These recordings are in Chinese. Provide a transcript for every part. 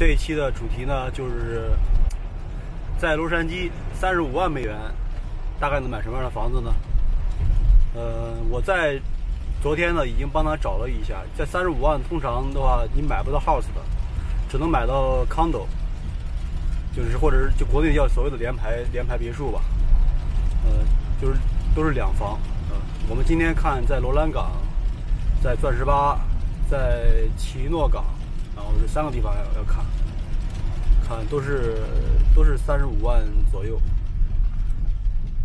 这一期的主题呢，就是在洛杉矶三十五万美元，大概能买什么样的房子呢？呃，我在昨天呢已经帮他找了一下，在三十五万通常的话，你买不到 house 的，只能买到 condo，就是或者是就国内叫所谓的联排联排别墅吧，呃，就是都是两房。呃，我们今天看在罗兰港，在钻石八，在奇诺港。然后这三个地方要要看，看都是都是三十五万左右，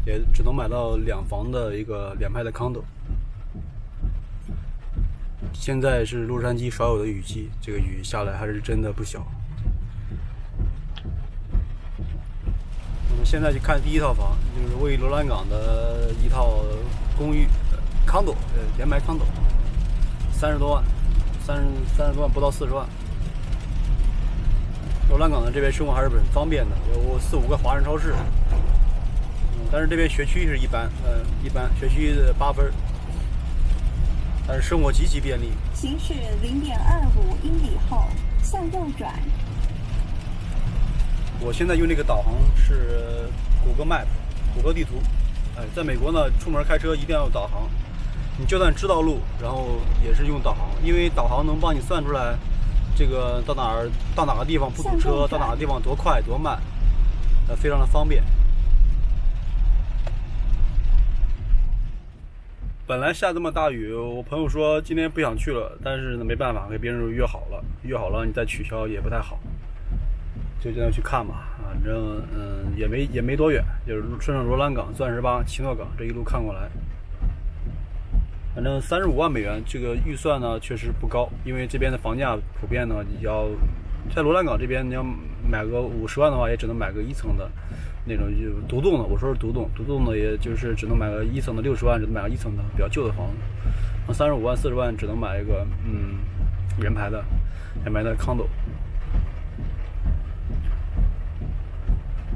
也只能买到两房的一个联排的 condo。现在是洛杉矶少有的雨季，这个雨下来还是真的不小。我们现在去看第一套房，就是位于罗兰港的一套公寓，condo，呃，联排 condo，三十多万，三十三十多万不到四十万。罗兰港的这边生活还是很方便的，有四五个华人超市。嗯，但是这边学区是一般，嗯，一般学区八分，但是生活极其便利。行驶零点二五英里后向右转。我现在用这个导航是谷歌 Map，谷歌地图。哎，在美国呢，出门开车一定要用导航。你就算知道路，然后也是用导航，因为导航能帮你算出来。这个到哪儿到哪个地方不堵车，到哪个地方多快多慢，呃，非常的方便。本来下这么大雨，我朋友说今天不想去了，但是呢没办法，跟别人约好了，约好了你再取消也不太好，就这样去看吧。反正嗯也没也没多远，就是顺着罗兰港、钻石坝、奇诺港这一路看过来。反正三十五万美元这个预算呢，确实不高，因为这边的房价普遍呢，你要在罗兰港这边，你要买个五十万的话，也只能买个一层的那种就独栋的。我说是独栋，独栋的也就是只能买个一层的，六十万只能买个一层的比较旧的房子。那三十五万、四十万只能买一个嗯原牌的原牌的 condo。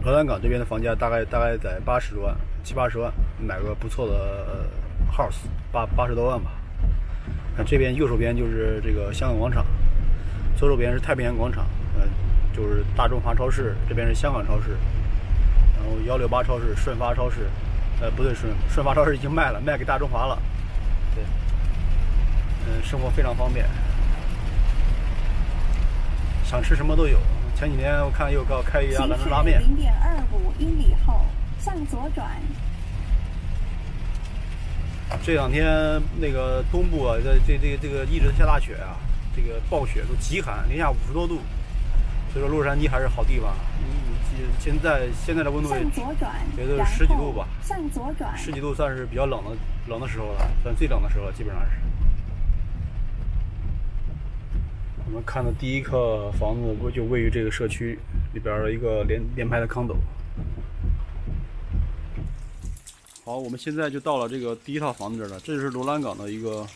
罗兰港这边的房价大概大概在八十多万、七八十万，买个不错的。House 八八十多万吧，看这边右手边就是这个香港广场，左手边是太平洋广场，呃，就是大中华超市，这边是香港超市，然后幺六八超市、顺发超市，呃，不对，顺顺发超市已经卖了，卖给大中华了，对，嗯，生活非常方便，想吃什么都有。前几天我看又搞开一家兰州拉面。零点二五英里后向左转。这两天那个东部啊，这这这个这个一直下大雪啊，这个暴雪都极寒，零下五十多度，所以说洛杉矶还是好地方。嗯，现在现在的温度也就是十几度吧，向左转，十几度算是比较冷的冷的时候了，算最冷的时候了，基本上是。我们看的第一个房子就位于这个社区里边的一个连连排的 condo。好，我们现在就到了这个第一套房子这儿了。这就是罗兰港的一个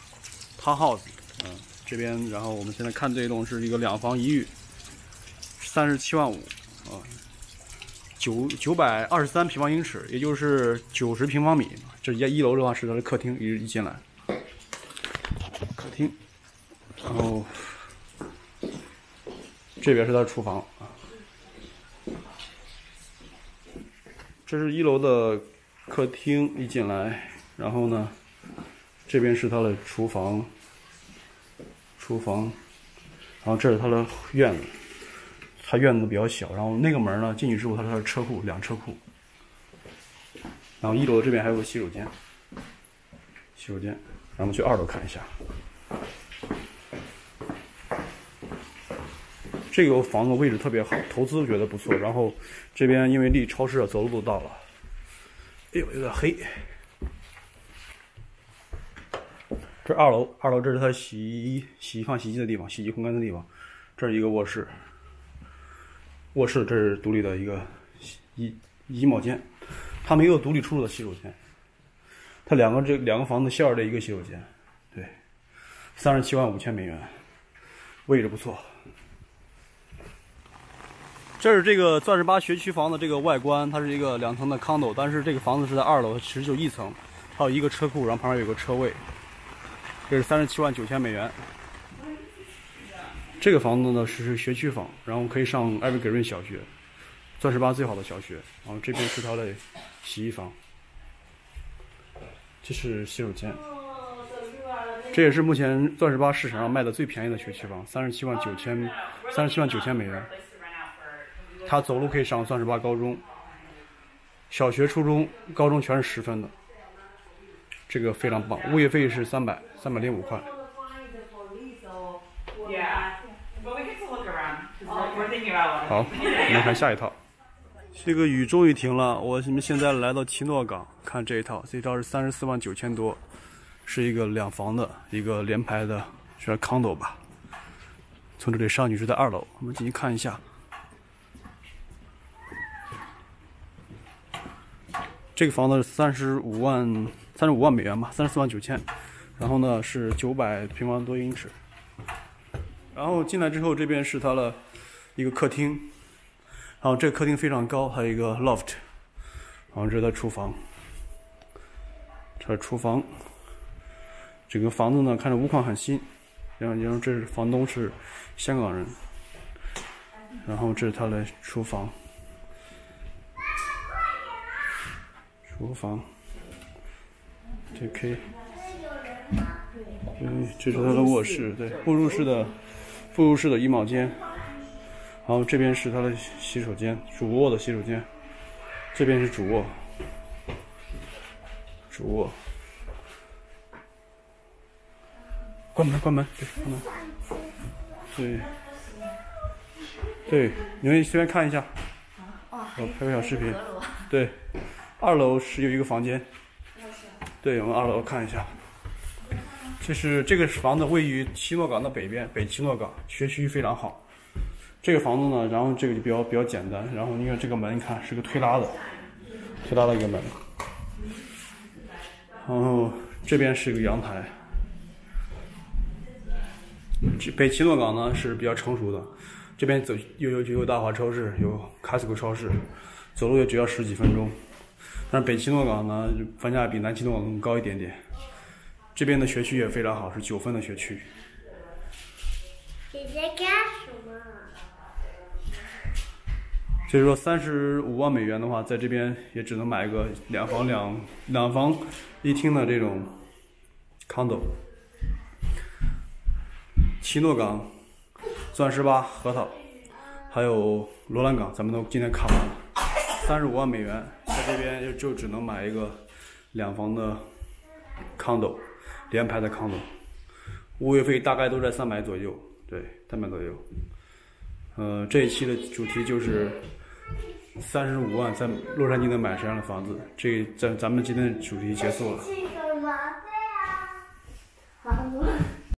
townhouse，嗯，这边，然后我们现在看这一栋是一个两房一浴，三十七万五，啊，九九百二十三平方英尺，也就是九十平方米。这一一楼的话是它的客厅，一一进来，客厅，然后这边是它的厨房，这是一楼的。客厅一进来，然后呢，这边是他的厨房，厨房，然后这是他的院子，他院子比较小，然后那个门呢进去之后，它是他的车库，两车库，然后一楼这边还有个洗手间，洗手间，咱们去二楼看一下，这个房子位置特别好，投资觉得不错，然后这边因为离超市走路都到了。哎呦，有点黑。这二楼，二楼这是他洗衣、洗衣放洗衣机的地方，洗衣机烘干的地方。这是一个卧室，卧室这是独立的一个衣衣帽间，它没有独立出入的洗手间。它两个这两个房子线儿的一个洗手间，对，三十七万五千美元，位置不错。这是这个钻石八学区房的这个外观，它是一个两层的 condo，但是这个房子是在二楼，其实就一层，还有一个车库，然后旁边有个车位。这是三十七万九千美元。这个房子呢是学区房，然后可以上艾维格瑞小学，钻石八最好的小学。然后这边是它的洗衣房，这是洗手间。这也是目前钻石八市场上卖的最便宜的学区房，三十七万九千，三十七万九千美元。他走路可以上三十八高中，小学、初中、高中全是十分的，这个非常棒。物业费是三百，三百零五块。好，我们看下一套。这个雨终于停了，我们现在来到奇诺港看这一套，这一套是三十四万九千多，是一个两房的一个联排的，是 condo 吧。从这里上去是在二楼，我们进去看一下。这个房子是三十五万，三十五万美元吧，三十四万九千。然后呢是九百平方多英尺。然后进来之后，这边是它的一个客厅，然后这客厅非常高，还有一个 loft，然后这是它厨房，这是厨房。整个房子呢看着屋况很新，然后然后这是房东是香港人，然后这是他的厨房，厨房，这可以。嗯，这是他的卧室，对，步入式的步入式的衣帽间，然后这边是他的洗手间，主卧的洗手间，这边是主卧，主卧，关门关门，对，关门，对，对，你们随便看一下，我拍个小视频，对，二楼是有一个房间，对，我们二楼看一下。这是这个房子位于奇诺港的北边，北奇诺港学区非常好。这个房子呢，然后这个就比较比较简单，然后你看这个门，看是个推拉的，推拉的一个门。然后这边是一个阳台。北奇诺港呢是比较成熟的，这边走又有有有大华超市，有 Costco 超市，走路也只要十几分钟。但是北奇诺港呢，房价比南奇诺港更高一点点。这边的学区也非常好，是九分的学区。你在干什么？所以说，三十五万美元的话，在这边也只能买一个两房两两房一厅的这种 condo。奇诺港、钻石坝、核桃，还有罗兰港，咱们都今天看完了。三十五万美元，在这边就就只能买一个两房的 condo。联排的 condo，物业费大概都在三百左右，对，三百左右。呃，这一期的主题就是三十五万在洛杉矶能买什么样的房子？这咱咱们今天的主题结束了。